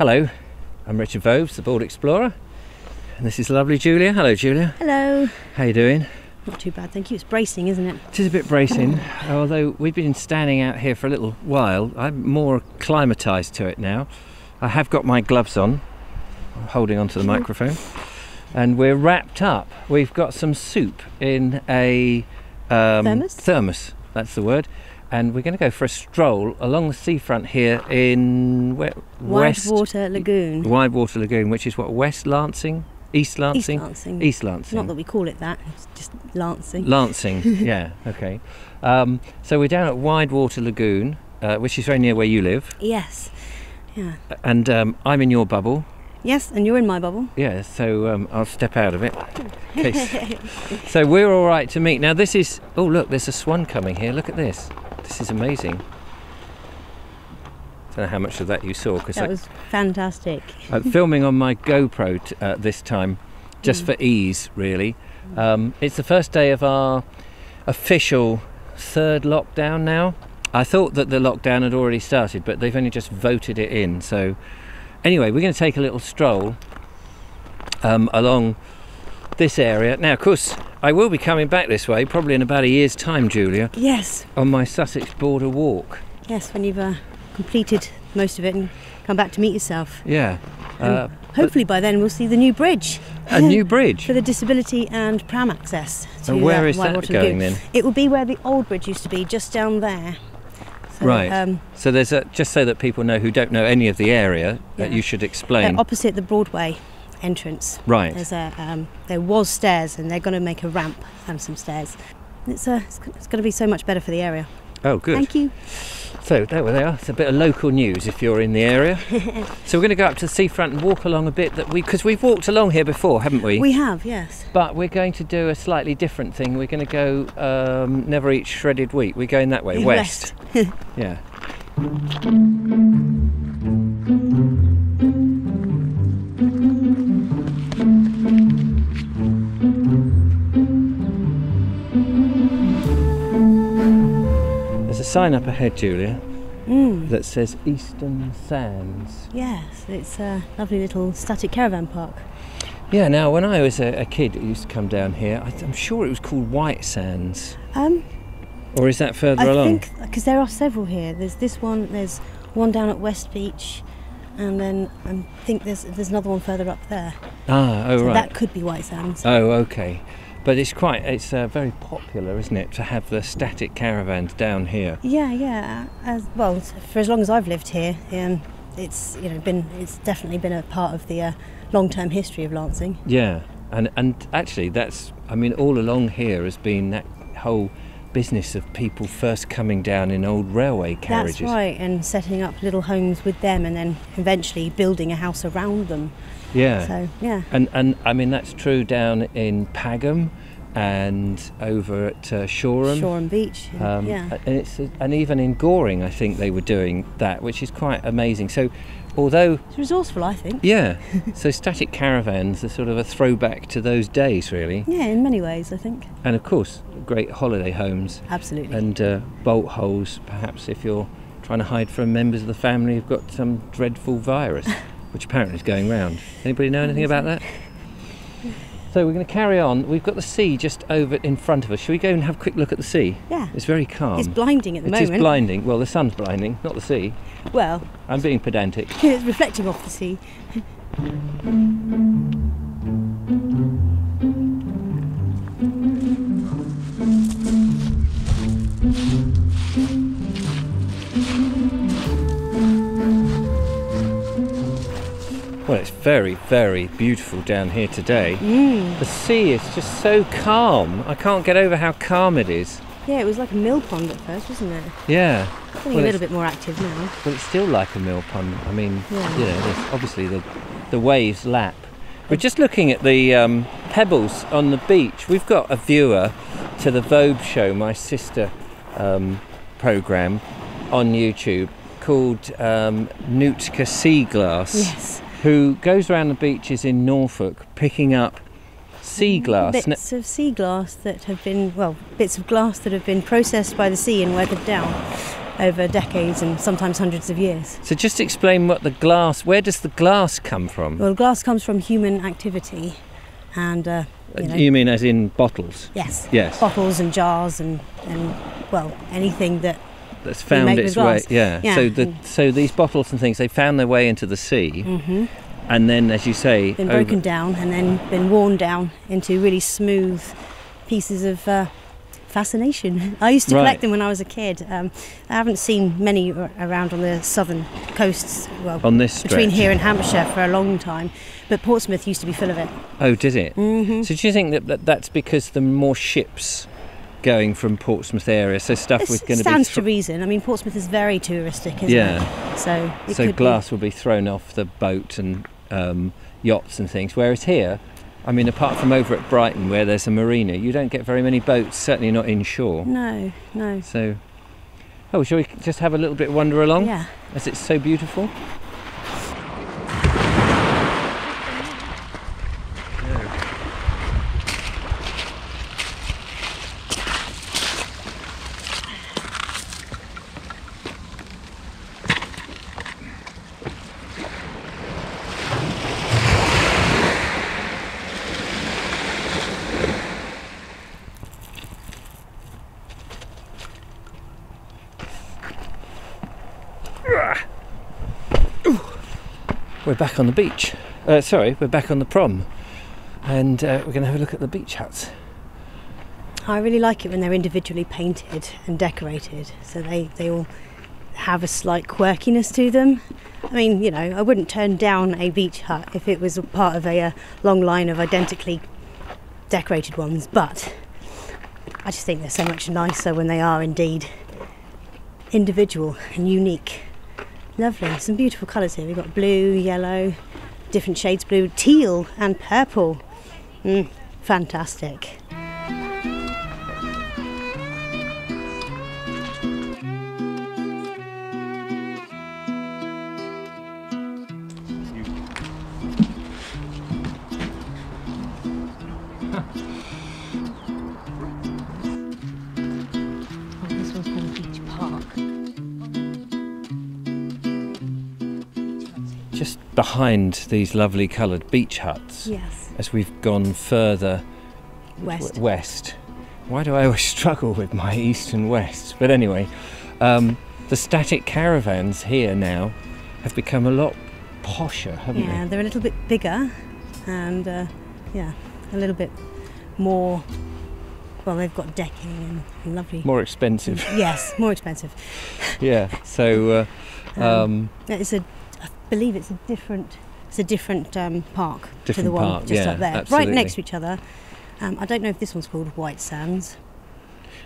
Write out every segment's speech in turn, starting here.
Hello, I'm Richard Vobes, the Bald Explorer, and this is lovely Julia. Hello, Julia. Hello. How you doing? Not too bad, thank you. It's bracing, isn't it? It is a bit bracing, although we've been standing out here for a little while. I'm more acclimatised to it now. I have got my gloves on. I'm holding onto the microphone, and we're wrapped up. We've got some soup in a um, Thermos? Thermos, that's the word. And we're going to go for a stroll along the seafront here in where, West Water Lagoon. Widewater Lagoon, which is what West Lancing, East East Lancing, Lancing. East Lancing. Not that we call it that, it's just Lancing. Lancing, yeah, okay. Um, so we're down at Widewater Lagoon, uh, which is very near where you live, yes. Yeah. and um, I'm in your bubble. Yes, and you're in my bubble. Yeah, so um, I'll step out of it. so we're all right to meet. Now this is. Oh look, there's a swan coming here. Look at this. This is amazing. I Don't know how much of that you saw because That was fantastic. I'm filming on my GoPro t- uh, this time, just Mm. for ease, really. Um, it's the first day of our official third lockdown now. I thought that the lockdown had already started, but they've only just voted it in. So, anyway, we're going to take a little stroll um, along this area. Now, of course, I will be coming back this way probably in about a year's time, Julia, Yes, on my Sussex border walk. yes, when you've uh, completed most of it and come back to meet yourself. Yeah. Uh, hopefully by then we'll see the new bridge. a new bridge. For the disability and pram access to And where uh, is that going then? It will be where the old bridge used to be, just down there. So, Right. Um, So there's a, just so that people know who don't know any of the area, that you should explain. opposite the Broadway entrance. right. There's a um, there was stairs, and they're going to make a ramp and some stairs. It's uh, it's, it's going to be so much better for the area. Oh, good. Thank you. So there they are. It's a bit of local news if you're in the area. so we're going to go up to the seafront and walk along a bit that we because we've walked along here before, haven't we? We have yes. But we're going to do a slightly different thing. We're going to go um, never eat shredded wheat. We're going that way, west. yeah. Sign up ahead, Julia, Mm, that says Eastern Sands. yes, it's a lovely little static caravan park. Yeah, now when I was a, a kid, it used to come down here. I, I'm sure it was called White Sands. Um, Or is that further I along? think because there are several here. There's this one. There's one down at West Beach, and then I think there's there's another one further up there. Ah, oh so right. That could be White Sands. Oh, okay. But it's quite, it's uh, very popular, isn't it, to have the static caravans down here? Yeah, yeah. As well, for as long as I've lived here, um, it's you know been it's definitely been a part of the uh, long-term history of Lancing. Yeah, and and actually, that's, I mean, all along here has been that whole business of people first coming down in old railway carriages. That's right, and setting up little homes with them, and then eventually building a house around them. Yeah. So yeah, And and I mean that's true down in Pagham and over at uh, Shoreham. Shoreham Beach. and- Um, yeah, and it's and even in Goring, I think they were doing that, which is quite amazing. So, although it's resourceful, I think. yeah, so static caravans are sort of a throwback to those days, really. Yeah, in many ways, I think. And of course, great holiday homes Absolutely. and uh, bolt holes. Perhaps if you're trying to hide from members of the family who've got some dreadful virus, which apparently is going round. Anybody know anything about that? So we're going to carry on. We've got the sea just over in front of us. Shall we go and have a quick look at the sea? yeah, It's very calm. it's blinding at the It moment. It is blinding. Well, the sun's blinding, not the sea. Well, I'm being pedantic. it's reflecting off the sea. Very, very beautiful down here today. Mm. The sea is just so calm. I can't get over how calm it is. Yeah, it was like a mill pond at first, wasn't it? Yeah. Well, a little bit more active now. But it's still like a mill pond. I mean, Yeah. you know, there's obviously the, the waves lap. We're just looking at the um, pebbles on the beach. We've got a viewer to the Vobes show, my sister um, program on YouTube called um, Nootka Sea Glass, Yes. Who goes around the beaches in Norfolk picking up sea glass. Bits of sea glass that have been, well, bits of glass that have been processed by the sea and weathered down over decades and sometimes hundreds of years. So just explain what the glass. Where does the glass come from? Well, glass comes from human activity, and uh, you know, you mean as in bottles? yes, Yes. bottles and jars and and well anything that That's found its way. Yeah. Yeah, So the so these bottles and things they found their way into the sea, mhm, and then as you say, been over- broken down and then been worn down into really smooth pieces of. Uh, Fascination. I used to Right. collect them when I was a kid. Um, I haven't seen many around on the southern coasts. Well, on this stretch. between here and Hampshire for a long time, but Portsmouth used to be full of it. Oh, did it? Mm-hmm. So do you think that, that that's because the more ships going from Portsmouth area, so stuff was It going to be stands to reason. I mean, Portsmouth is very touristic, isn't Yeah. it? So it so glass will be thrown off the boat and um, yachts and things. Whereas here, I mean, apart from over at Brighton where there's a marina, you don't get very many boats. Certainly not inshore. No, no. So, oh, shall we just have a little bit wander along Yeah. as it's so beautiful? We're back on the beach. Uh, sorry, we're back on the prom, and uh, we're going to have a look at the beach huts. I really like it when they're individually painted and decorated, so they they all have a slight quirkiness to them. I mean, you know, I wouldn't turn down a beach hut if it was part of a, uh long line of identically decorated ones, but I just think they're so much nicer when they are indeed individual and unique. Lovely, some beautiful colours here. We've got blue, yellow, different shades blue, teal, and purple. Mm, fantastic. Behind these lovely coloured beach huts, Yes, as we've gone further west. west. Why do I always struggle with my east and west? But anyway, um, the static caravans here now have become a lot posher, haven't they? Yeah, they're a little bit bigger and uh, yeah, a little bit more. Well, they've got decking and, lovely. More expensive. Yes, more expensive. yeah. So, uh, um, It's a, believe it's a different, it's a different um, park to the one park, just yeah, up there, absolutely. right next to each other. Um, I don't know if this one's called White Sands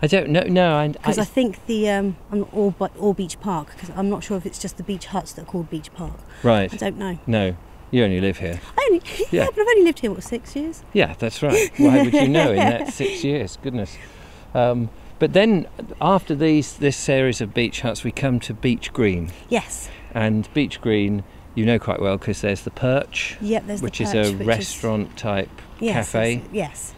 I don't know. No, because I, I, think the um, all, all Beach Park because I'm not sure if it's just the beach huts that are called Beach Park. right. I don't know. No, you only live here. I only, yeah. Yeah. but I've only lived here what six years. Yeah, that's right. Why would you know in that six years? Goodness. Um, but then after these this series of beach huts, we come to Beach Green, Yes. And Beach Green you know quite well because there's the Perch, Yep. There's which the is a which is- restaurant type yes, cafe. Yes.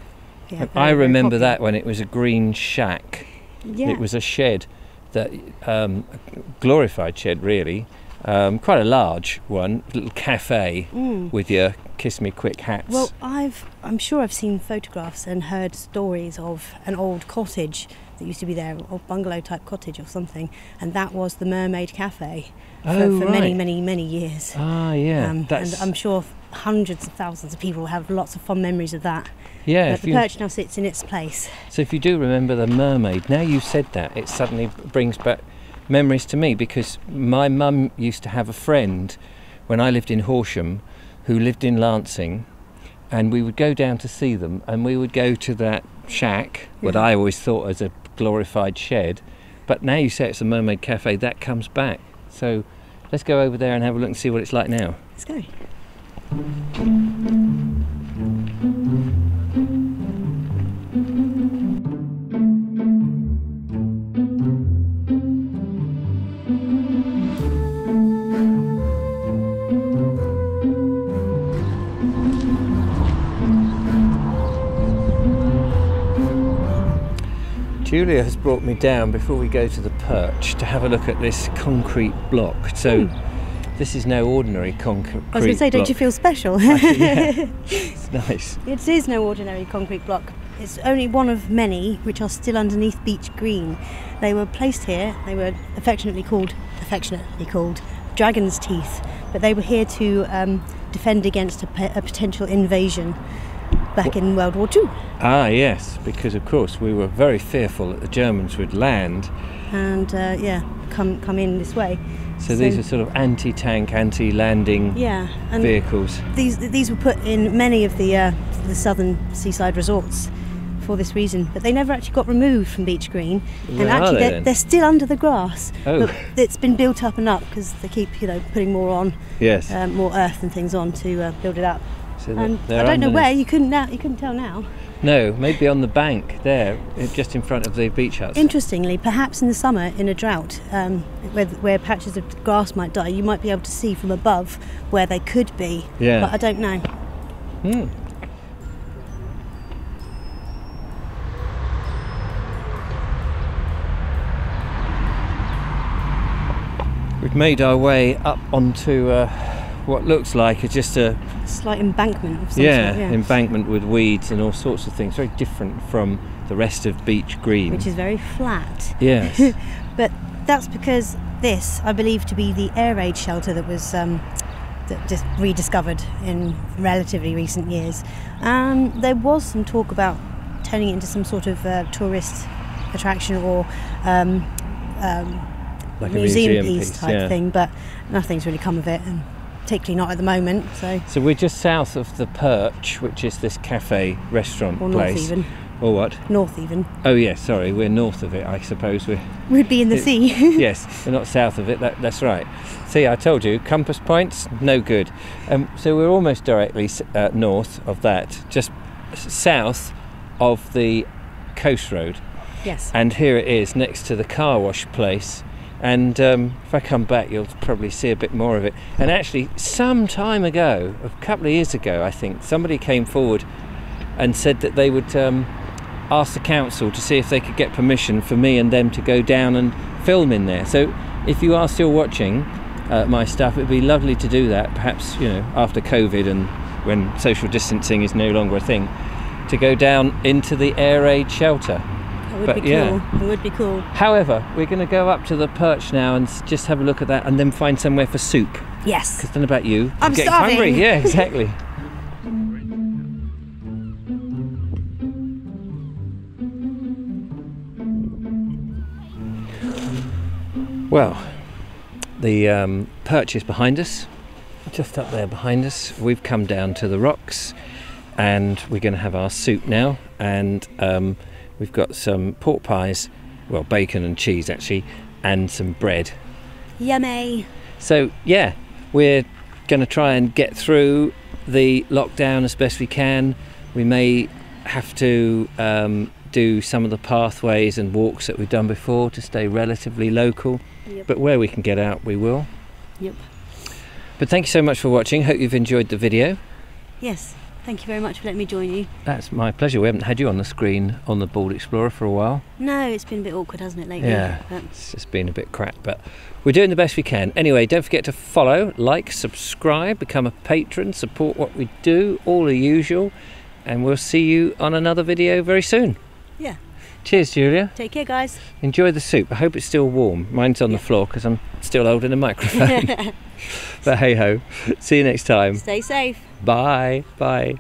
Yeah, very, I remember that when it was a green shack. Yeah. It was a shed that um, a glorified shed really, um, quite a large one, little cafe Mm. with your kiss me quick hats. Well, I've I'm sure I've seen photographs and heard stories of an old cottage that used to be there, old bungalow type cottage or something, and that was the Mermaid Cafe for, oh, for right. many, many, many years. Ah, yeah. um, that's, and I'm sure hundreds of thousands of people have lots of fond memories of that. yeah. but the you, perch now sits in its place. so if you do remember the mermaid, now you said that, it suddenly brings back memories to me because my mum used to have a friend when I lived in Horsham who lived in Lancing, and we would go down to see them, and we would go to that shack, what. I always thought as a glorified shed. But now you say it's a mermaid cafe, that comes back. So let's go over there and have a look and see what it's like now. Let's go. Julia has brought me down before we go to the perch to have a look at this concrete block. So this is no ordinary concrete. I was going to say, don't you feel special? yeah, it's nice. It is no ordinary concrete block. It's only one of many which are still underneath Beach Green. They were placed here. They were affectionately called, affectionately called, Dragon's Teeth. But they were here to um, defend against a, a potential invasion back in World War Two. Ah, yes, because of course we were very fearful that the Germans would land. And uh, yeah, come come in this way. So, these are sort of anti-tank, anti-landing yeah, vehicles. these these were put in many of the uh, the southern seaside resorts for this reason, but they never actually got removed from Beach Green, and actually they they're, they're still under the grass. Oh. But it's been built up and up because they keep you know putting more on, Yes. um, more earth and things on to uh, build it up. So And I don't know where you couldn't now you couldn't tell now. No, maybe on the bank there, just in front of the beach huts. Interestingly, perhaps in the summer in a drought, um, where, where patches of grass might die, you might be able to see from above where they could be. Yeah. But I don't know. Hmm. We've made our way up onto uh, what looks like a, just a Slight embankment of some yeah, sort. Yeah. embankment with weeds and all sorts of things. Very different from the rest of Beach Green. which is very flat. yes. But that's because this, I believe, to be the air raid shelter that was um, that just rediscovered in relatively recent years. Um, there was some talk about turning it into some sort of uh, tourist attraction or um, um, like museum, a museum piece, piece, type yeah. thing, but nothing's really come of it, and particularly not at the moment. So, So we're just south of the Perch, which is this cafe restaurant or north place. even, Or what? north even, Oh yes, sorry, we're north of it. I suppose we're would be in the It- sea. yes, we're not south of it. That, that's right. See, I told you, compass points, no good. Um, so we're almost directly uh, north of that, just south of the coast road. yes. And here it is, next to the car wash place. And um, if I come back, you'll probably see a bit more of it. And actually, some time ago, a couple of years ago, I think, somebody came forward and said that they would um, ask the council to see if they could get permission for me and them to go down and film in there. So if you are still watching uh, my stuff, it'd be lovely to do that. Perhaps you know after COVID and when social distancing is no longer a thing, to go down into the air raid shelter. Would but be cool. yeah. It would be cool. However, we're going to go up to the perch now and just have a look at that, and then find somewhere for soup. Yes. Because then about you, I'm getting starving. hungry. Yeah, exactly. well, the um, perch is behind us, just up there behind us. We've come down to the rocks, and we're going to have our soup now, and um, we've got some pork pies, well, bacon and cheese actually, and some bread. Yummy. So yeah, we're going to try and get through the lockdown as best we can. We may have to um, do some of the pathways and walks that we've done before to stay relatively local, Yep. but where we can get out, we will. Yep. But thank you so much for watching. Hope you've enjoyed the video. Yes. Thank you very much for letting me join you. That's my pleasure. We haven't had you on the screen on the Bald Explorer for a while. No, it's been a bit awkward, hasn't it, lately? Yeah. But It's just been a bit crap, but we're doing the best we can. Anyway, don't forget to follow, like, subscribe, become a patron, support what we do, all the usual, and we'll see you on another video very soon. Yeah. Cheers, Julia. take care, guys. Enjoy the soup. I hope it's still warm. Mine's on the floor because I'm still holding a microphone. but hey ho. See you next time. Stay safe. Bye. Bye.